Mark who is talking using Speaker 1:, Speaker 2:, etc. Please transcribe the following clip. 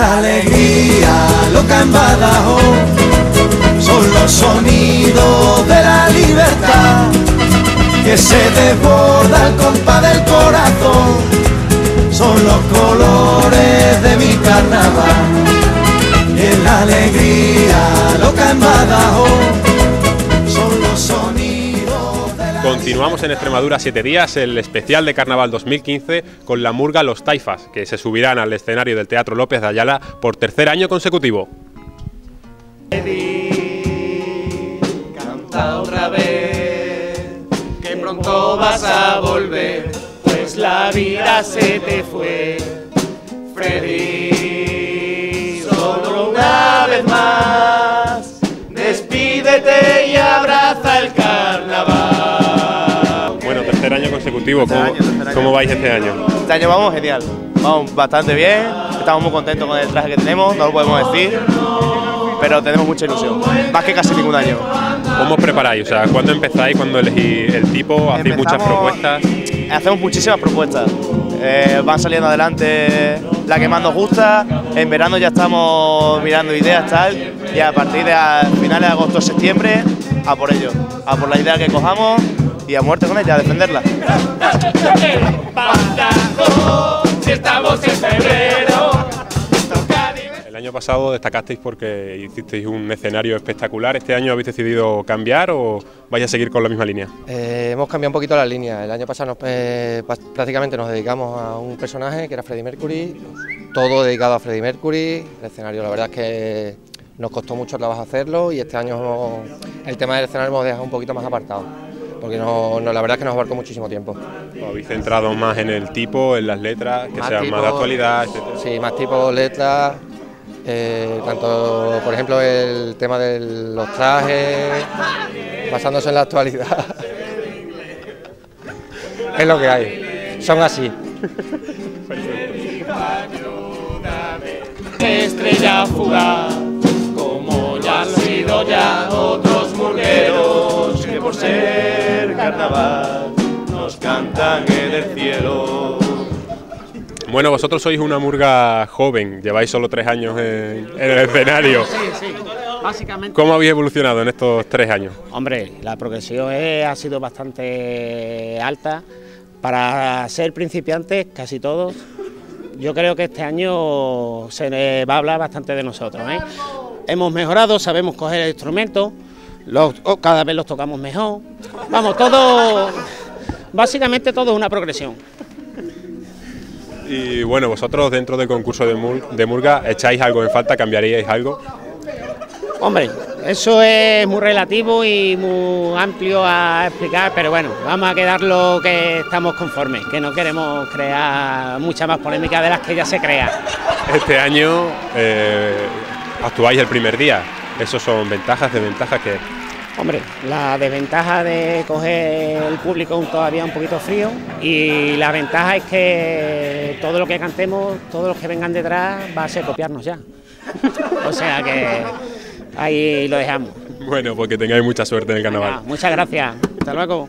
Speaker 1: la alegría loca en Badajoz. Son los sonidos de la libertad que se desborda al compás del corazón. Son los colores de mi carnaval. En la alegría loca en Badajoz
Speaker 2: Continuamos en Extremadura siete días, el especial de Carnaval 2015 con la murga Los Taifas, que se subirán al escenario del Teatro López de Ayala por tercer año consecutivo.
Speaker 3: Canta otra vez, que pronto vas a volver, pues la vida se te fue. Freddy,
Speaker 2: año consecutivo. ¿Cómo, vais este año?
Speaker 4: Este año vamos genial, vamos bastante bien, estamos muy contentos con el traje que tenemos, no lo podemos decir, pero tenemos mucha ilusión, más que casi ningún año.
Speaker 2: ¿Cómo os preparáis? O sea, ¿cuándo empezáis? ¿Cuándo elegís el tipo? ¿Hacéis muchas propuestas?
Speaker 4: Hacemos muchísimas propuestas. Eh, van saliendo adelante la que más nos gusta. En verano ya estamos mirando ideas tal y a partir de finales de agosto septiembre a por ello, a por la idea que cojamos y a muerte con ella, a defenderla.
Speaker 2: El año pasado destacasteis porque hicisteis un escenario espectacular. ¿Este año habéis decidido cambiar o vais a seguir con la misma línea?
Speaker 5: Eh, hemos cambiado un poquito la línea. El año pasado eh, prácticamente nos dedicamos a un personaje que era Freddie Mercury, todo dedicado a Freddie Mercury. El escenario, la verdad es que nos costó mucho trabajo hacerlo y este año el tema del escenario hemos dejado un poquito más apartado porque no, la verdad es que nos abarcó muchísimo tiempo.
Speaker 2: ¿Habéis centrado más en el tipo, en las letras, que sean más de actualidad?
Speaker 5: Sí, más tipo, letras, eh, tanto por ejemplo el tema de los trajes, basándose en la actualidad. es lo que hay, son así.
Speaker 3: Estrella fugaz, como ya han sido ya otros murgueros que por ser carnaval nos cantan en el cielo.
Speaker 2: Bueno, vosotros sois una murga joven, lleváis solo tres años en, el escenario.
Speaker 6: Sí, sí, básicamente.
Speaker 2: ¿Cómo habéis evolucionado en estos tres años?
Speaker 6: Hombre, la progresión ha sido bastante alta. Para ser principiantes, casi todos, yo creo que este año se va a hablar bastante de nosotros. ¿eh? Hemos mejorado, sabemos coger el instrumento, Oh, cada vez los tocamos mejor. Vamos, todo, básicamente todo es una progresión.
Speaker 2: Y bueno, vosotros dentro del concurso de, Murga, ¿echáis algo en falta? ¿Cambiaríais algo?
Speaker 6: Hombre, eso es muy relativo y muy amplio a explicar, pero bueno, vamos a quedar lo que estamos conformes, que no queremos crear mucha más polémica de las que ya se crea.
Speaker 2: Este año eh, actuáis el primer día, ¿esos son ventajas, desventajas que
Speaker 6: Hombre, la desventaja de coger el público todavía un poquito frío y la ventaja es que todo lo que cantemos, todos los que vengan detrás va a ser copiarnos ya. o sea que ahí lo dejamos.
Speaker 2: Bueno, porque tengáis mucha suerte en el carnaval.
Speaker 6: muchas gracias. Hasta luego.